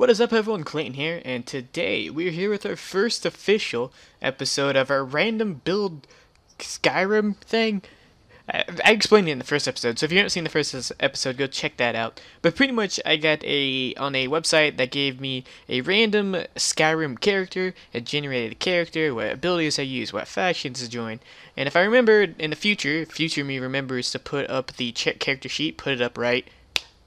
What is up everyone, Clayton here, and today we're here with our first official episode of our random build Skyrim thing. I, explained it in the first episode, so if you haven't seen the first episode, go check that out. But pretty much, I got a on a website that gave me a random Skyrim character. It generated a character, what abilities I use, what factions to join. And if I remember in the future, future me remembers to put up the character sheet, put it up right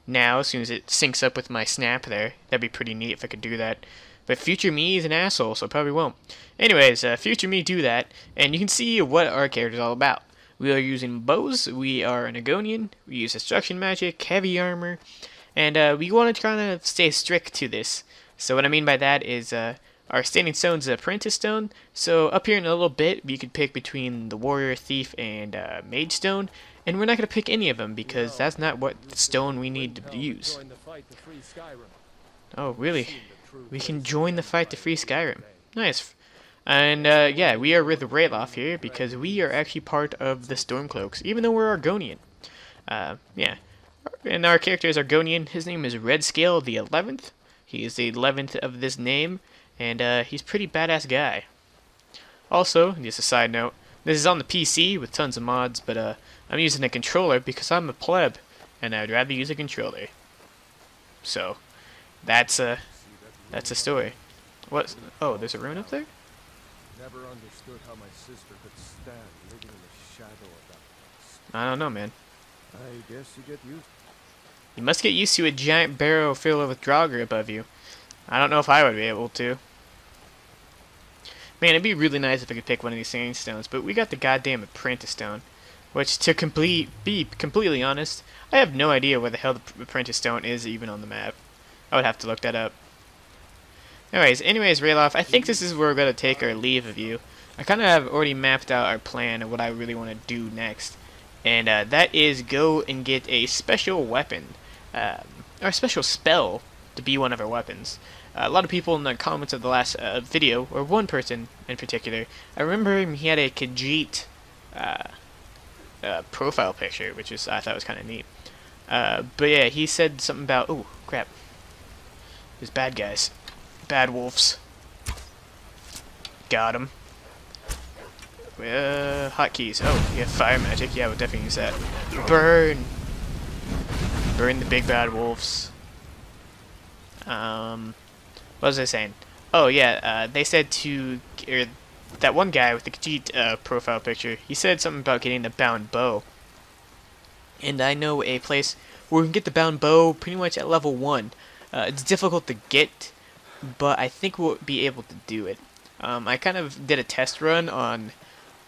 now as soon as it syncs up with my snap there. That'd be pretty neat if I could do that. But future me is an asshole, so probably won't. Anyways, uh, future me do that, and you can see what our character is all about. We are using bows, we are an Argonian, we use destruction magic, heavy armor, and uh, we want to kind of stay strict to this. So what I mean by that is uh, our standing stone is apprentice stone, so up here in a little bit we could pick between the warrior, thief, and uh, mage stone, and we're not going to pick any of them because that's not what stone we need to use. Oh, really? We can join the fight to free Skyrim. Nice. And, uh, yeah, we are with Ralof here because we are actually part of the Stormcloaks, even though we're Argonian. Uh, yeah. And our character is Argonian. His name is Redscale the 11th. He is the 11th of this name, and, uh, he's pretty badass guy. Also, just a side note, this is on the PC with tons of mods, but, uh, I'm using a controller because I'm a pleb, and I'd rather use a controller. So, that's a that's a story. What? Oh, there's a rune up there. Never understood how my sister could stand living in the shadow of that. I don't know, man. I guess you get used. You must get used to a giant barrow filled with Draugr above you. I don't know if I would be able to. Man, it'd be really nice if I could pick one of these sandstones, but we got the goddamn apprentice stone. Which, to complete, be completely honest, I have no idea where the hell the Apprentice Stone is even on the map. I would have to look that up. Anyways, anyways, Ralof, I think this is where we're going to take our leave of you. I kind of have already mapped out our plan of what I really want to do next. And uh, that is go and get a special weapon, um, or a special spell to be one of our weapons. Uh, a lot of people in the comments of the last uh, video, or one person in particular, I remember him, he had a Khajiit uh, profile picture, which is I thought was kind of neat. Uh, but yeah, he said something about oh crap, there's bad guys, bad wolves. Got him. Uh, hotkeys. Oh, yeah, fire magic. Yeah, we'll definitely use that. Burn. Burn the big bad wolves. Um, what was I saying? Oh yeah, uh, they said to, er, that one guy with the Khajiit uh, profile picture, he said something about getting the bound bow. And I know a place where we can get the bound bow pretty much at level 1. Uh, it's difficult to get, but I think we'll be able to do it. Um, I kind of did a test run on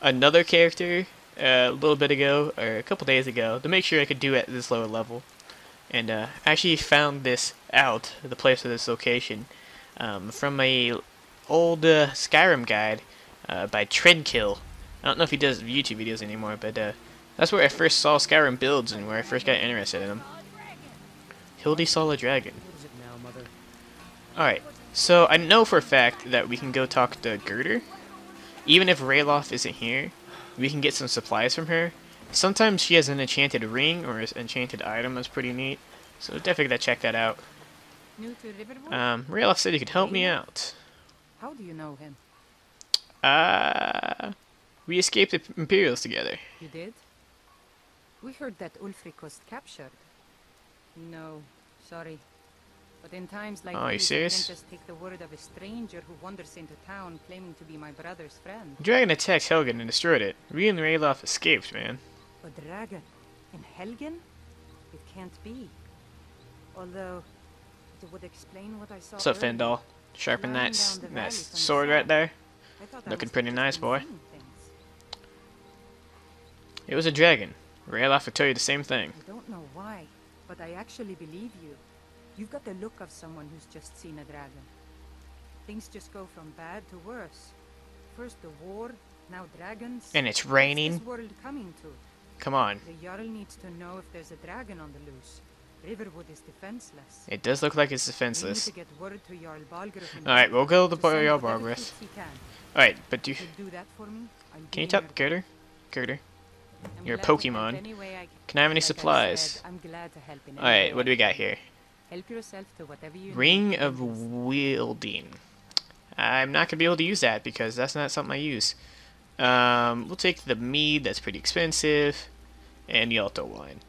another character uh, a little bit ago, or a couple days ago, to make sure I could do it at this lower level. And uh, I actually found this out, the place of this location, um, from a old uh, Skyrim guide uh, by Trendkill. I don't know if he does YouTube videos anymore, but uh, that's where I first saw Skyrim builds and where I first got interested in them. Hildy saw a dragon. Alright, so I know for a fact that we can go talk to Gerdur. Even if Ralof isn't here, we can get some supplies from her. Sometimes she has an enchanted ring or an enchanted item that's pretty neat, so definitely gotta check that out. Um, Ralof said he could help me out. How do you know him? Uh, we escaped the Imperials together. You did? We heard that Ulfric was captured. No, sorry. But in times like oh, these, you I can't just take the word of a stranger who wanders into town claiming to be my brother's friend. Dragon attacked Helgen and destroyed it. We and Ralof escaped, man. A dragon? In Helgen? It can't be. Although, it would explain what I saw What's up. Faendal? Sharpen that, Lying s- down the that valley s- from the sword right there. I thought I Looking pretty nice, boy. It was a dragon. Ralof would tell you the same thing. I don't know why, but I actually believe you. You've got the look of someone who's just seen a dragon. Things just go from bad to worse. First the war, now dragons. And it's raining. this world coming to? Come on. The Jarl needs to know if there's a dragon on the loose. Riverwood is defenseless. It does look like it's defenseless. to get word to Jarl Balgruuf in Alright, we'll go to the Jarl whatever Balgruuf. troops he can. Alright, but do you do that for me, can you be talk in to your Gerdur? Gerdur. I'm You're a glad to help Pokemon. I Can I have any Like supplies? said, I'm glad to help in any Alright, what do we got here? Help yourself to whatever you Ring of Wielding. I'm not going to be able to use that because that's not something I use. Um, we'll take the mead, that's pretty expensive, and the alto wine.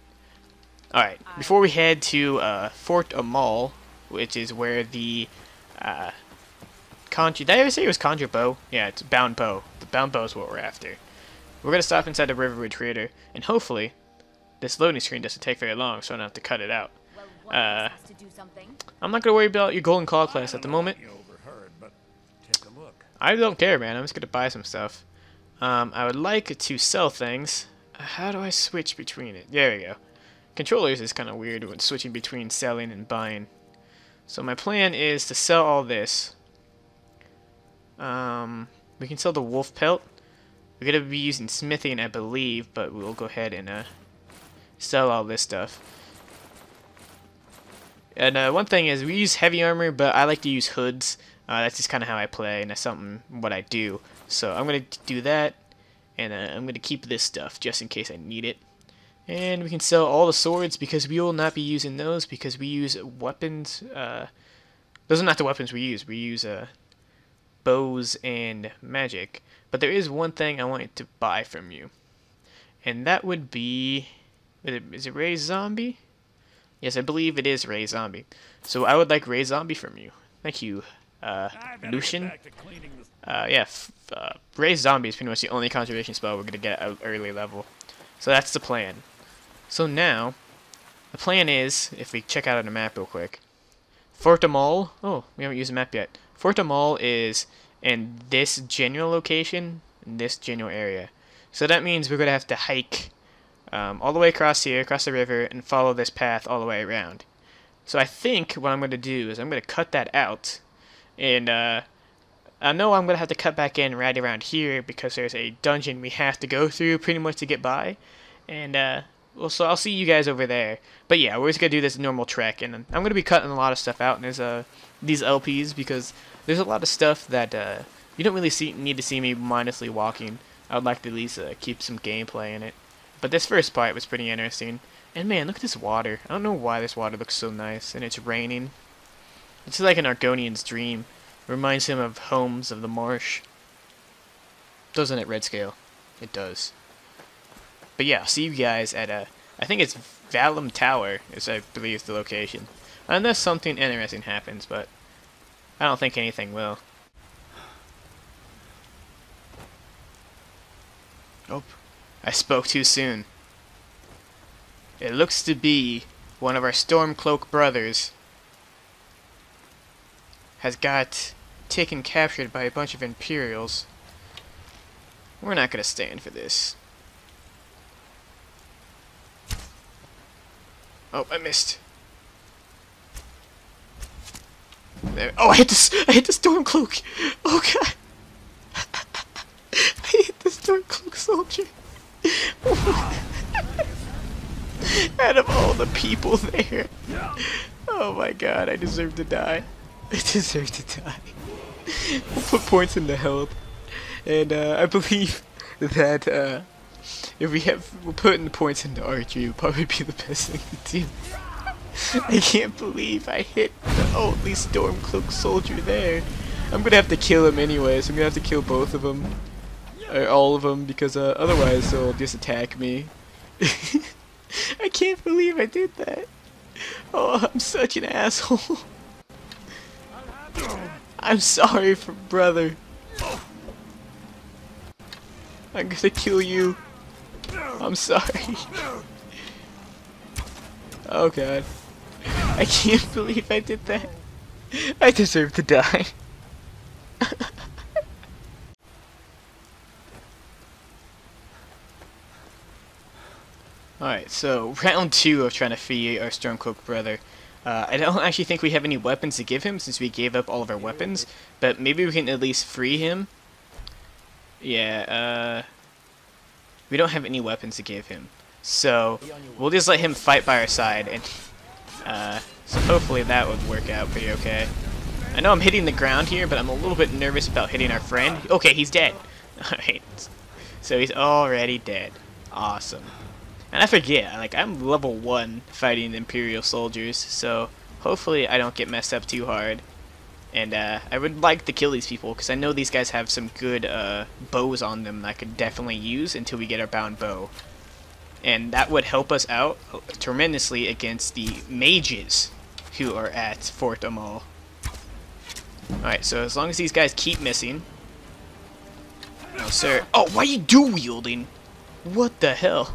Alright, before we head to uh, Fort Amol, which is where the uh, conjure... Did I ever say it was conjure bow? Yeah, it's bound bow. The bound bow is what we're after. We're going to stop inside the Riverwood Trader, and hopefully this loading screen doesn't take very long, so I don't have to cut it out. Uh, of us has to do something. I'm not going to worry about your golden claw class at the moment. You overheard, but take a look. I don't care, man. I'm just gonna buy some stuff. Um, I would like to sell things. Uh, How do I switch between it? There we go. Controllers is kind of weird when switching between selling and buying. So my plan is to sell all this. Um, we can sell the wolf pelt. We're gonna be using smithing, I believe, but we'll go ahead and uh, sell all this stuff. And uh, one thing is, we use heavy armor, but I like to use hoods. Uh, that's just kind of how I play, and that's something what I do. So I'm gonna do that, and uh, I'm gonna keep this stuff just in case I need it. And we can sell all the swords because we will not be using those because we use weapons. Uh, those are not the weapons we use. We use uh, bows and magic. But there is one thing I wanted to buy from you, and that would be, is it, Raise Zombie? Yes, I believe it is Raise Zombie. So I would like Raise Zombie from you. Thank you, uh, Lucian. Uh, yeah, f- uh, Raise Zombie is pretty much the only conjuration spell we're gonna get at an early level. So that's the plan. So now, the plan is, if we check out on the map real quick, Fort Amol. Oh, we haven't used the map yet. Fort Amol is in this general location, in this general area. So that means we're gonna have to hike um, all the way across here, across the river, and follow this path all the way around. So I think what I'm gonna do is I'm gonna cut that out, and uh, I know I'm gonna have to cut back in right around here because there's a dungeon we have to go through pretty much to get by, and uh, well, so I'll see you guys over there. But yeah, we're just gonna do this normal trek, and I'm gonna be cutting a lot of stuff out. And there's uh these LPs because there's a lot of stuff that uh, you don't really see need to see me mindlessly walking. I would like to at least uh, keep some gameplay in it. But this first part was pretty interesting. And man, look at this water. I don't know why this water looks so nice, and it's raining. It's like an Argonian's dream. Reminds him of Homes of the Marsh. Doesn't it, Red Scale? It does. But yeah, I'll see you guys at a. I think it's Valtheim Tower, is I believe is the location. Unless something interesting happens, but I don't think anything will. Oh, I spoke too soon. It looks to be one of our Stormcloak brothers has got taken captured by a bunch of Imperials. We're not gonna stand for this. Oh, I missed. There. Oh, I hit this. I hit the Stormcloak. Oh god. I hit the Stormcloak soldier. Out of all the people there. Oh my god, I deserve to die. I deserve to die. We'll put points in the health. And uh, I believe that uh, if we have we're putting the points into archery, it would probably be the best thing to do. I can't believe I hit the only Stormcloak soldier there. I'm gonna have to kill him anyways. I'm gonna have to kill both of them. Or all of them, because uh, otherwise they'll just attack me. I can't believe I did that. Oh, I'm such an asshole. I'm sorry for brother. I'm gonna kill you. I'm sorry. Oh god. I can't believe I did that. I deserve to die. Alright, so round two of trying to free our Stormcloak brother. Uh, I don't actually think we have any weapons to give him since we gave up all of our weapons, but maybe we can at least free him. Yeah, uh... We don't have any weapons to give him. So, we'll just let him fight by our side, and... Uh, so hopefully that would work out pretty okay. I know I'm hitting the ground here, but I'm a little bit nervous about hitting our friend. Okay, he's dead. Alright. So he's already dead. Awesome. And I forget, like, I'm level 1 fighting Imperial soldiers, so hopefully I don't get messed up too hard. And uh, I would like to kill these people because I know these guys have some good uh, bows on them that I could definitely use until we get our bound bow. And that would help us out tremendously against the mages who are at Fort Amol. Alright, so as long as these guys keep missing. No, sir. Oh, why are you dual wielding? What the hell?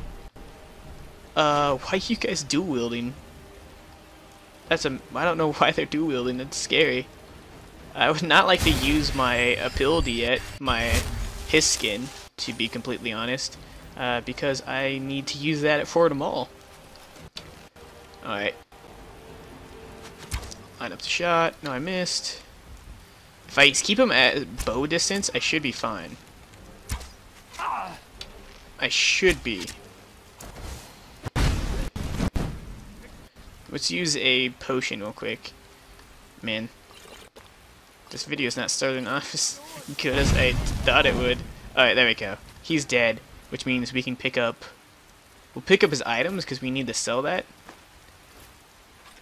Uh, why are you guys dual wielding? That's a. I don't know why they're dual wielding. That's scary. I would not like to use my ability yet, my Histskin, to be completely honest, uh, because I need to use that at Fort Amol. Alright. Line up the shot. No, I missed. If I keep him at bow distance, I should be fine. I should be. Let's use a potion real quick. Man. This video is not starting off as good as I thought it would. Alright, there we go. He's dead, which means we can pick up... We'll pick up his items because we need to sell that.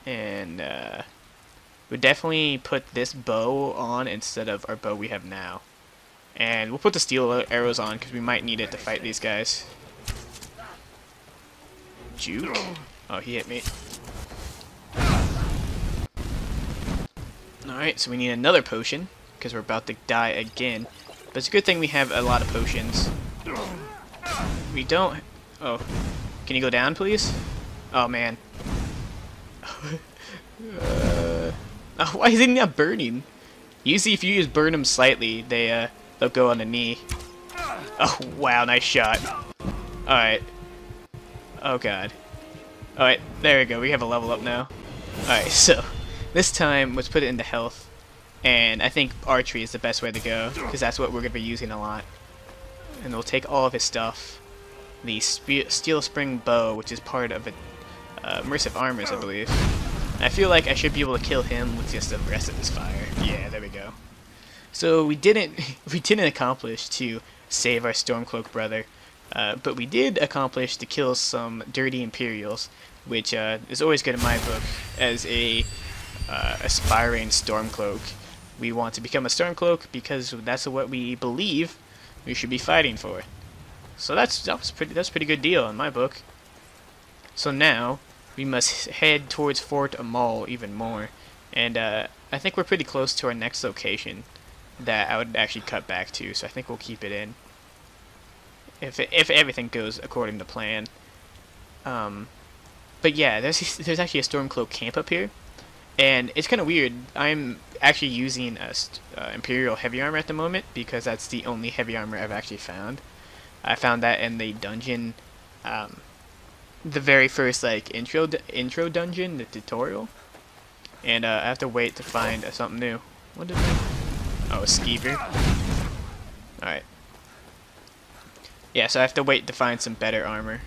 And, uh... We'll definitely put this bow on instead of our bow we have now. And we'll put the steel arrows on because we might need it to fight these guys. Juke? Oh, he hit me. Alright, so we need another potion because we're about to die again. But it's a good thing we have a lot of potions. We don't... Oh. Can you go down, please? Oh, man. uh... Why is it not burning? Usually if you just burn them slightly, they, uh, they'll go on the knee. Oh, wow, nice shot. Alright. Oh, God. Alright, there we go. We have a level up now. Alright, so, this time, let's put it into health. And I think archery is the best way to go, because that's what we're going to be using a lot. And we'll take all of his stuff. The Steel Spring Bow, which is part of it, uh, Immersive Armors, I believe. I feel like I should be able to kill him with just the rest of his fire. Yeah, there we go. So we didn't we didn't accomplish to save our Stormcloak brother, uh, but we did accomplish to kill some dirty Imperials, which uh, is always good in my book as a uh, aspiring Stormcloak. We want to become a Stormcloak because that's what we believe we should be fighting for. So that's that was pretty that's pretty good deal in my book. So now we must head towards Fort Amol even more. And uh, I think we're pretty close to our next location that I would actually cut back to, so I think we'll keep it in. If, it, if everything goes according to plan. Um, but yeah, there's, there's actually a Stormcloak camp up here. And it's kind of weird. I'm actually using a uh, Imperial Heavy Armor at the moment because that's the only heavy armor I've actually found. I found that in the dungeon um, the very first like intro intro dungeon, the tutorial, and uh, I have to wait to find uh, something new. What did I? Oh, a skeever. All right. Yeah, so I have to wait to find some better armor.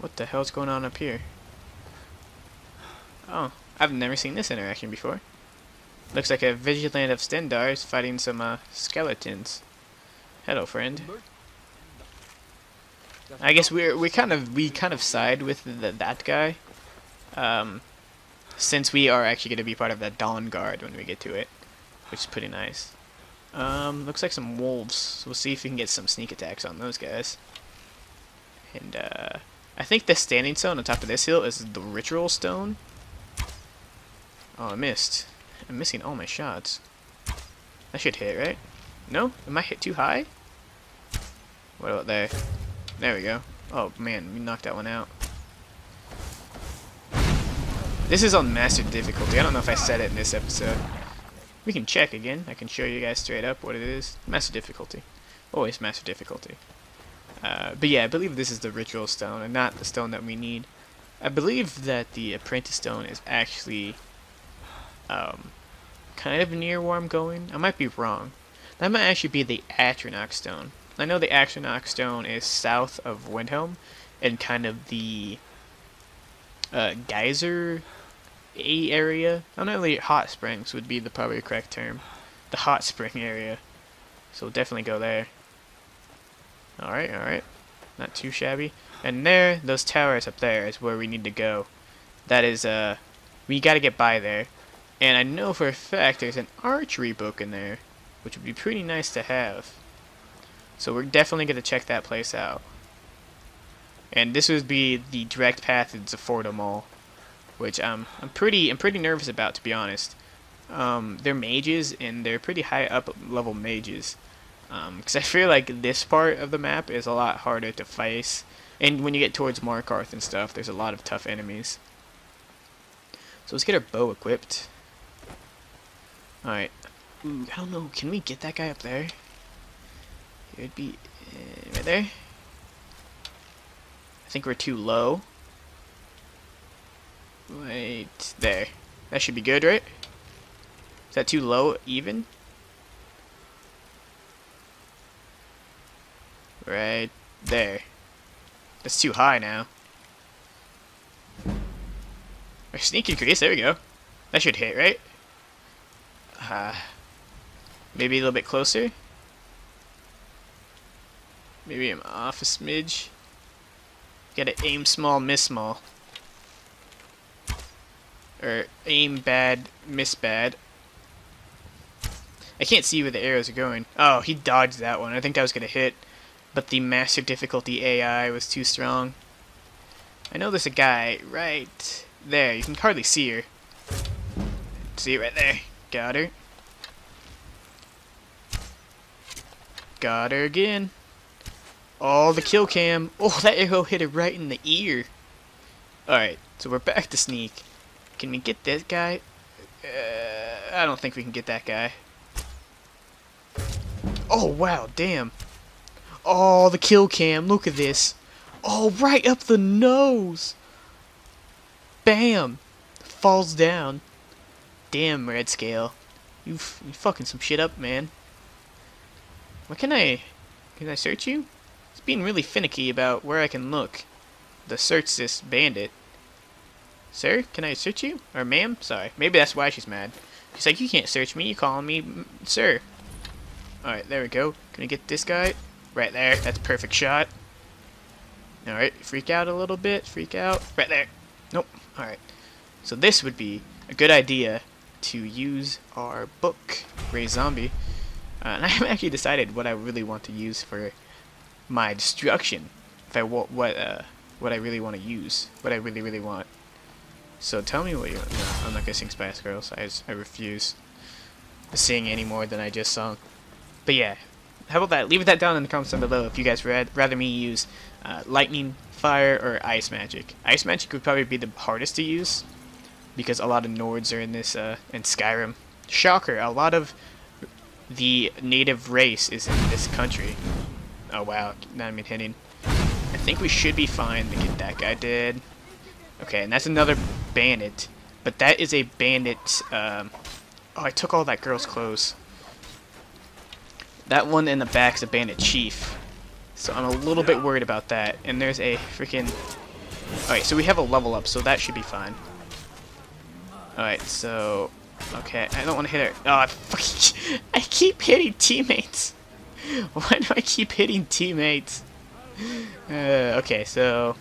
What the hell's going on up here? Oh, I've never seen this interaction before. Looks like a vigilant of Stendarr is fighting some uh, skeletons. Hello, friend. I guess we're we kind of we kind of side with the, that guy, um, since we are actually going to be part of the Dawnguard when we get to it, which is pretty nice. Um, looks like some wolves. We'll see if we can get some sneak attacks on those guys. And uh, I think the standing stone on top of this hill is the ritual stone. Oh, I missed. I'm missing all my shots. That should hit, right? No? Am I hit too high? What about there? There we go. Oh man, we knocked that one out. This is on master difficulty. I don't know if I said it in this episode. We can check again. I can show you guys straight up what it is. Master difficulty. Always master difficulty. Uh, but yeah, I believe this is the ritual stone and not the stone that we need. I believe that the apprentice stone is actually um, kind of near where I'm going. I might be wrong. That might actually be the Atronach stone. I know the Atronach Stone is south of Windhelm, and kind of the uh, geyser area. I'm not really hot springs would be the probably correct term. The hot spring area. So we'll definitely go there. Alright, alright. Not too shabby. And there, those towers up there is where we need to go. That is, uh, we gotta get by there. And I know for a fact there's an archery book in there, which would be pretty nice to have. So we're definitely going to check that place out. And this would be the direct path into Fort Amol, which I'm I'm pretty I'm pretty nervous about to be honest. Um, they're mages and they're pretty high up level mages. Because um, I feel like this part of the map is a lot harder to face. And when you get towards Markarth and stuff, there's a lot of tough enemies. So let's get our bow equipped. Alright. I don't know. Can we get that guy up there? It'd be uh, right there. I think we're too low. Wait, there. That should be good, right? Is that too low even? Right there. That's too high now. Our sneak increase, there we go. That should hit, right? Uh, maybe a little bit closer? Maybe I'm off a smidge. Gotta aim small, miss small. Or aim bad, miss bad. I can't see where the arrows are going. Oh, he dodged that one. I think that was gonna hit but the master difficulty AI was too strong. I know there's a guy right there. You can hardly see her. See it right there. Got her. Got her again. Oh, the kill cam. Oh, that arrow hit her right in the ear. Alright, so we're back to sneak. Can we get this guy? Uh, I don't think we can get that guy. Oh, wow, damn. Oh, the kill cam. Look at this. Oh, right up the nose. Bam. Falls down. Damn, Red Scale. You, you fucking some shit up, man. What can I... Can I search you? It's being really finicky about where I can look. The search this bandit. Sir, can I search you? Or ma'am? Sorry. Maybe that's why she's mad. She's like, you can't search me. You calling me sir. Alright, there we go. I get this guy? Right there. That's perfect shot. Alright, freak out a little bit. Freak out. Right there. Nope. Alright. So this would be a good idea to use our book, Raise Zombie. Uh, and I haven't actually decided what I really want to use for my destruction. If I want what uh, what I really want to use, what I really really want. So tell me what you. No, I'm not gonna sing Spice Girls. I I refuse to sing any more than I just sung. But yeah, how about that? Leave that down in the comments down below if you guys would rather me use uh, lightning, fire, or ice magic. Ice magic would probably be the hardest to use because a lot of Nords are in this uh, in Skyrim. Shocker! A lot of the native race is in this country. Oh wow, not even hitting. I think we should be fine to get that guy dead. Okay, and that's another bandit. But that is a bandit. Um, oh, I took all that girl's clothes. That one in the back is a bandit chief. So I'm a little bit worried about that. And there's a freaking... Alright, so we have a level up, so that should be fine. Alright, so... Okay, I don't want to hit her. Oh, I, fucking, I keep hitting teammates. Why do I keep hitting teammates? Uh, okay, so...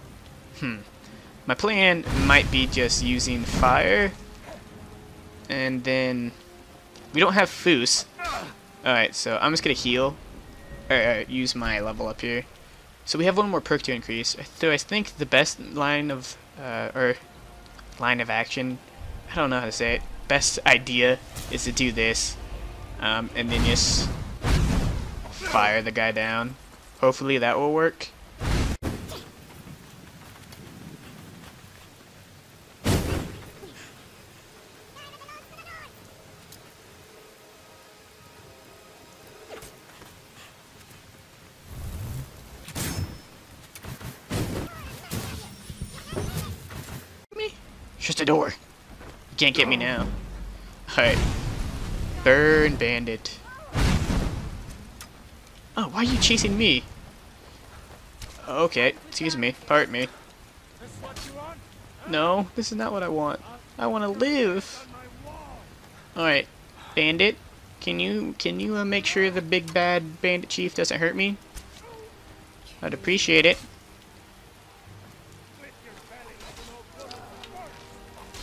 Hmm. My plan might be just using fire. And then... We don't have Foos. Alright, so I'm just gonna heal. Or, uh, use my level up here. So we have one more perk to increase. So I think the best line of, uh, or line of action, I don't know how to say it, best idea is to do this. Um, and then just fire the guy down. Hopefully that will work. Shut the door. Can't get me now. Alright. Burn bandit. Oh, why are you chasing me? Okay, excuse me. Pardon me. No, this is not what I want. I want to live. Alright, bandit. Can you can you uh, make sure the big bad bandit chief doesn't hurt me? I'd appreciate it.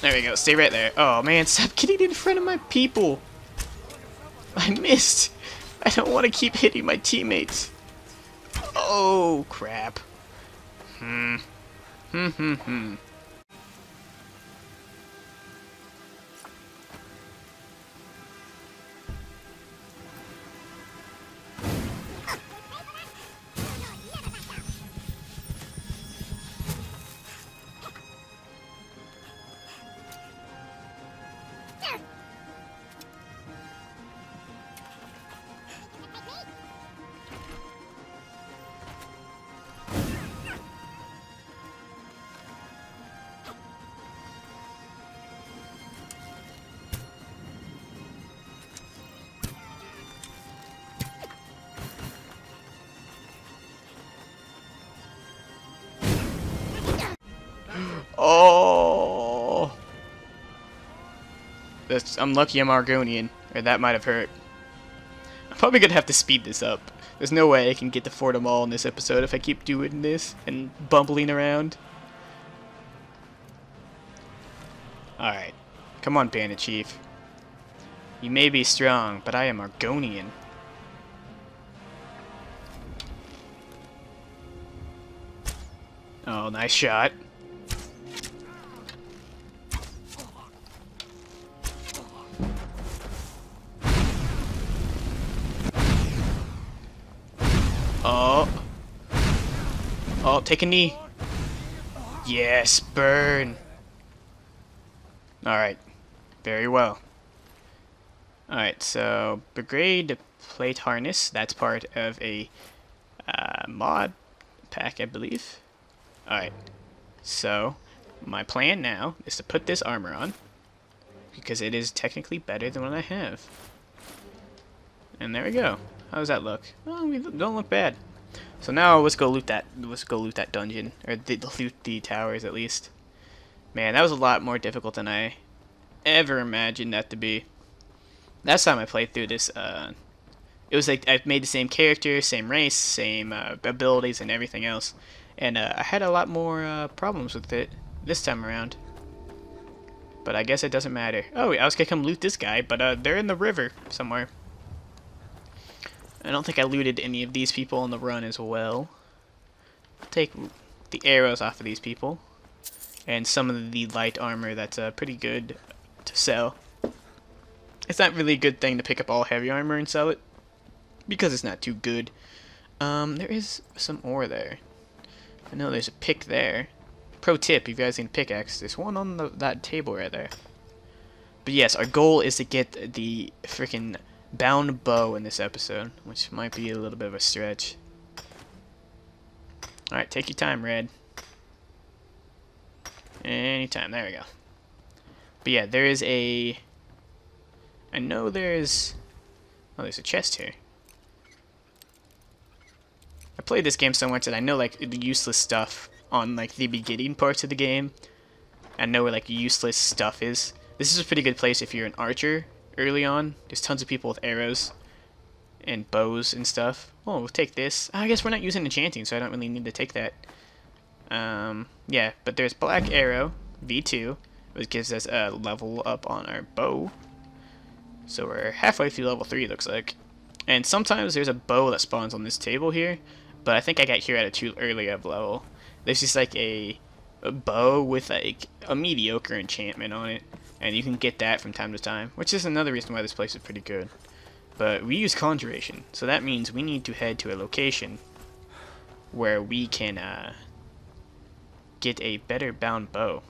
There we go. Stay right there. Oh, man. Stop getting in front of my people. I missed. I don't want to keep hitting my teammates. Oh, crap. Hmm. Hmm, hmm, hmm. I'm lucky I'm Argonian, or that might have hurt. I'm probably gonna have to speed this up. There's no way I can get to Fort All in this episode if I keep doing this and bumbling around. Alright. Come on, Bandit Chief. You may be strong, but I am Argonian. Oh, nice shot. Take a knee. Yes, burn. Alright. Very well. Alright, so Brigade Plate Harness. That's part of a uh, mod pack, I believe. Alright. So, my plan now is to put this armor on. Because it is technically better than what I have. And there we go. How does that look? Well, we don't look bad. So now let's go loot that. Let's go loot that dungeon, or the, loot the towers at least. Man, that was a lot more difficult than I ever imagined that to be. Last time I played through this, uh, it was like I made the same character, same race, same uh, abilities, and everything else, and uh, I had a lot more uh, problems with it this time around. But I guess it doesn't matter. Oh, I was gonna come loot this guy, but uh, they're in the river somewhere. I don't think I looted any of these people on the run as well. take the arrows off of these people. And some of the light armor that's uh, pretty good to sell. It's not really a good thing to pick up all heavy armor and sell it. Because it's not too good. Um, there is some ore there. I know there's a pick there. Pro tip, if you guys need pickaxe, there's one on the, that table right there. But yes, our goal is to get the freaking bound bow in this episode, which might be a little bit of a stretch. Alright, take your time, Red. Anytime, there we go. But yeah, there is a... I know there's... Oh, there's a chest here. I played this game so much that I know, like, the useless stuff on, like, the beginning parts of the game. I know where, like, useless stuff is. This is a pretty good place if you're an archer early on. There's tons of people with arrows and bows and stuff. Oh, we'll take this. I guess we're not using enchanting, so I don't really need to take that. Um, yeah, but there's Black Arrow, V2, which gives us a level up on our bow. So we're halfway through level 3, looks like. And sometimes there's a bow that spawns on this table here, but I think I got here at a too early of level. There's just like a, a bow with like a mediocre enchantment on it and you can get that from time to time, which is another reason why this place is pretty good. But we use conjuration, so that means we need to head to a location where we can uh, get a better bound bow.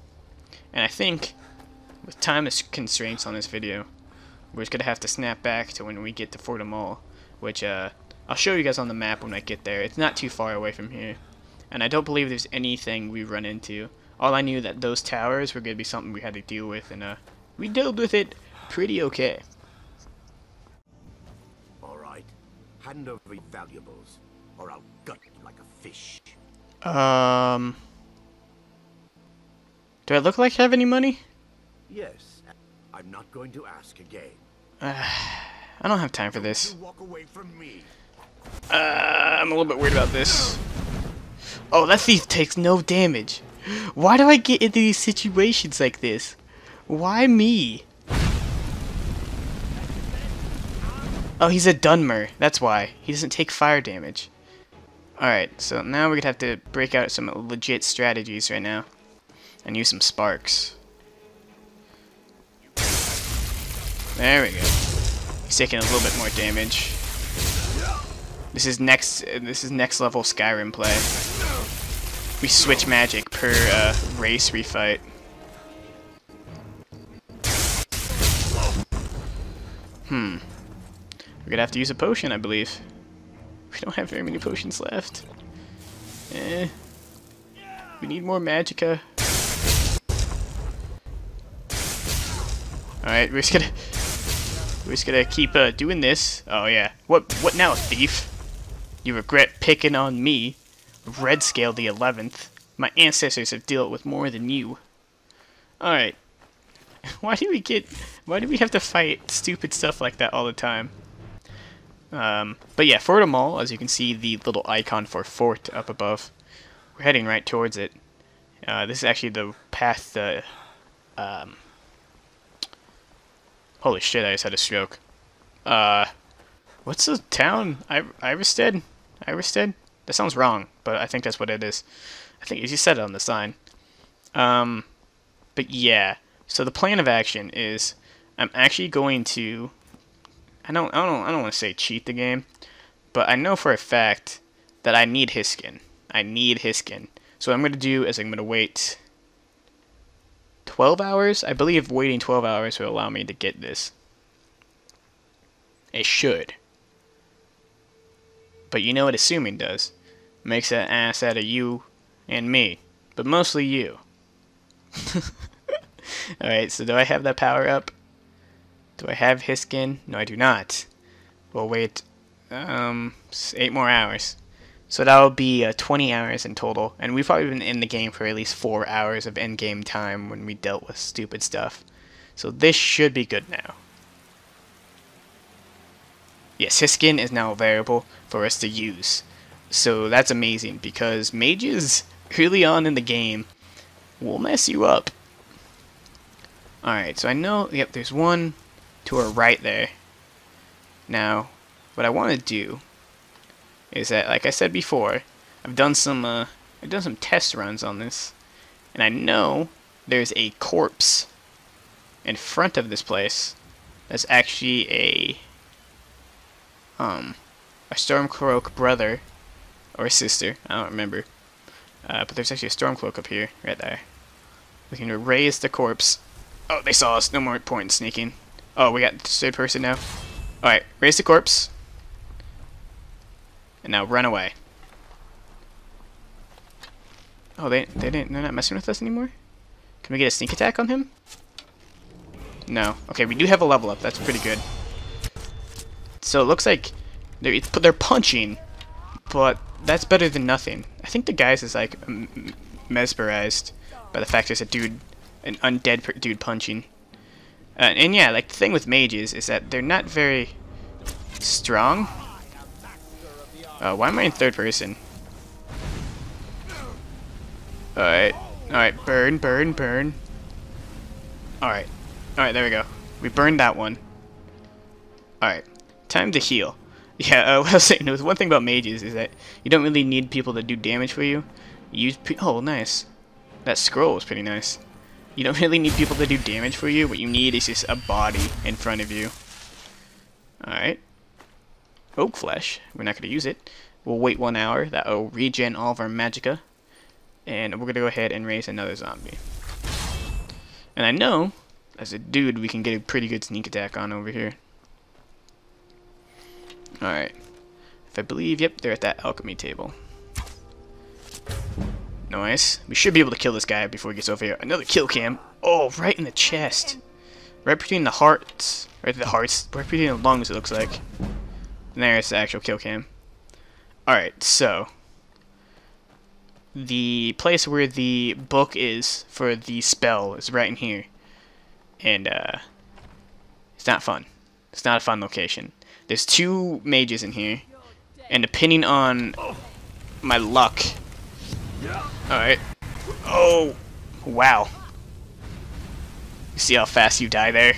And I think, with time constraints on this video, we're just going to have to snap back to when we get to Fort Amol, which uh, I'll show you guys on the map when I get there. It's not too far away from here. And I don't believe there's anything we run into all I knew that those towers were going to be something we had to deal with, and uh, we dealt with it pretty okay. Alright. Hand over your valuables, or I'll gut you like a fish. Um... Do I look like I have any money? Yes. I'm not going to ask again. Uh, I don't have time for this. Walk away from me. Uh, I'm a little bit worried about this. Oh, that thief takes no damage. Why do I get into these situations like this? Why me? Oh, he's a Dunmer. That's why. He doesn't take fire damage. Alright, so now we're gonna have to break out some legit strategies right now. And use some sparks. There we go. He's taking a little bit more damage. This is next. This is next level Skyrim play. We switch magic per uh, race we fight. Hmm. We're gonna have to use a potion, I believe. We don't have very many potions left. Eh. We need more magicka. Alright, we're just gonna we're just gonna keep uh, doing this. Oh yeah. What what now, thief? You regret picking on me. Red scale the 11th. My ancestors have dealt with more than you. Alright. Why do we get... Why do we have to fight stupid stuff like that all the time? Um, but yeah, Mall, as you can see the little icon for fort up above. We're heading right towards it. Uh, this is actually the path the... Um, holy shit, I just had a stroke. Uh, what's the town? I Ivarstead? Ivarstead? That sounds wrong, but I think that's what it is. I think you said it on the sign. Um, but yeah, so the plan of action is I'm actually going to I don't I don't I don't want to say cheat the game, but I know for a fact that I need Histskin. I need Histskin. So what I'm going to do is I'm going to wait 12 hours. I believe waiting 12 hours will allow me to get this. It should. But you know what assuming does? Makes an ass out of you and me. But mostly you. Alright, so do I have that power up? Do I have Histskin? No, I do not. We'll wait um, 8 more hours. So that'll be uh, 20 hours in total. And we've probably been in the game for at least 4 hours of endgame time when we dealt with stupid stuff. So this should be good now. Yes, Histskin is now available for us to use. So that's amazing because mages early on in the game will mess you up. Alright, so I know, yep, there's one to our right there. Now, what I want to do is that, like I said before, I've done some, uh, I've done some test runs on this, and I know there's a corpse in front of this place that's actually a um, a Stormcloak brother or sister. I don't remember. Uh, but there's actually a Stormcloak up here, right there. We can raise the corpse. Oh, they saw us. No more point in sneaking. Oh, we got the third person now. Alright, raise the corpse. And now run away. Oh, they, they didn't, they're not messing with us anymore? Can we get a sneak attack on him? No. Okay, we do have a level up. That's pretty good. So it looks like they're, they're punching, but that's better than nothing. I think the guys is like mesmerized by the fact there's a dude, an undead dude punching. Uh, and yeah, like the thing with mages is that they're not very strong. Uh, why am I in third person? Alright. Alright, burn, burn, burn. Alright. Alright, there we go. We burned that one. Alright. Time to heal. Yeah, uh, what I was saying, was one thing about mages is that you don't really need people to do damage for you. you use oh, nice. That scroll was pretty nice. You don't really need people to do damage for you. What you need is just a body in front of you. Alright. Oak flesh. We're not going to use it. We'll wait one hour. That'll regen all of our magicka. And we're going to go ahead and raise another zombie. And I know, as a dude, we can get a pretty good sneak attack on over here. Alright. If I believe, yep, they're at that alchemy table. Nice. We should be able to kill this guy before he gets over here. Another kill cam. Oh, right in the chest. Right between the hearts. Right the hearts. Right between the lungs, it looks like. And there's the actual kill cam. Alright, so. The place where the book is for the spell is right in here. And, uh, it's not fun. It's not a fun location. There's two mages in here, and depending on my luck... Alright. Oh! Wow. You see how fast you die there?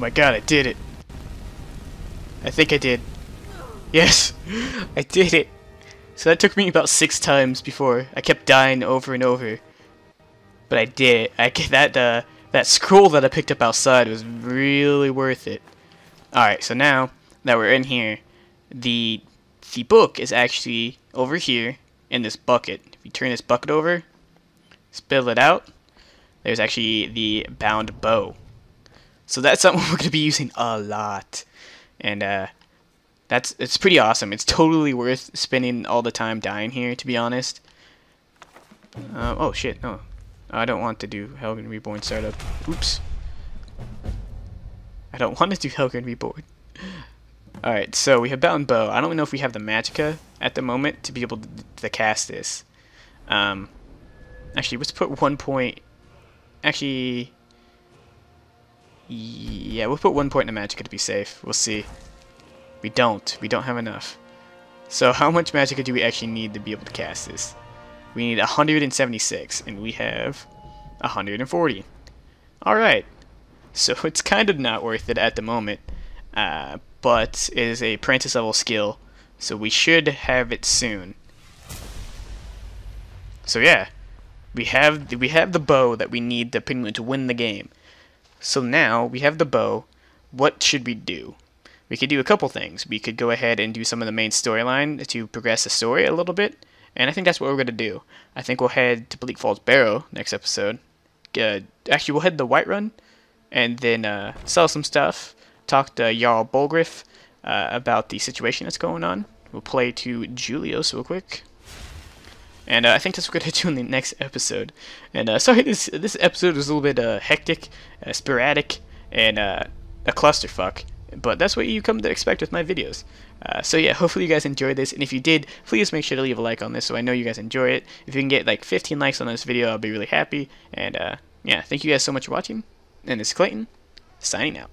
My god, I did it. I think I did. Yes! I did it! So that took me about six times before. I kept dying over and over. But I did it. I, that, uh, that scroll that I picked up outside was really worth it. Alright, so now that we're in here, the, the book is actually over here in this bucket. If you turn this bucket over, spill it out, there's actually the bound bow. So that's something we're going to be using a lot. And uh, that's it's pretty awesome. It's totally worth spending all the time dying here, to be honest. Uh, oh shit, no. I don't want to do Helgen Reborn startup. Oops. I don't want to do Helgen Reborn. Alright, so we have Bound Bow. I don't know if we have the Magicka at the moment to be able to, to cast this. Um, actually, let's put one point... Actually... Yeah, we'll put one point in Magicka to be safe. We'll see. We don't. We don't have enough. So how much Magicka do we actually need to be able to cast this? We need 176, and we have 140. Alright. So it's kind of not worth it at the moment. Uh, but it is a apprentice level skill, so we should have it soon. So yeah, we have we have the bow that we need to pretty win the game. So now we have the bow. What should we do? We could do a couple things. We could go ahead and do some of the main storyline to progress the story a little bit, and I think that's what we're going to do. I think we'll head to Bleak Falls Barrow next episode. Uh, actually, we'll head to Whiterun, and then uh, sell some stuff. Talk to Jarl Balgruuf uh, about the situation that's going on. We'll play to Julius real quick. And uh, I think that's what we're going to do in the next episode. And uh, sorry, this this episode was a little bit uh, hectic, uh, sporadic, and uh, a clusterfuck. But that's what you come to expect with my videos. Uh, so yeah, hopefully you guys enjoyed this. And if you did, please make sure to leave a like on this so I know you guys enjoy it. If you can get like 15 likes on this video, I'll be really happy. And yeah, thank you guys so much for watching. And this is Clayton, signing out.